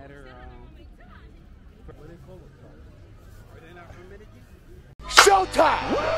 Had her. Um, what do they call it? Are they not permitted? Showtime!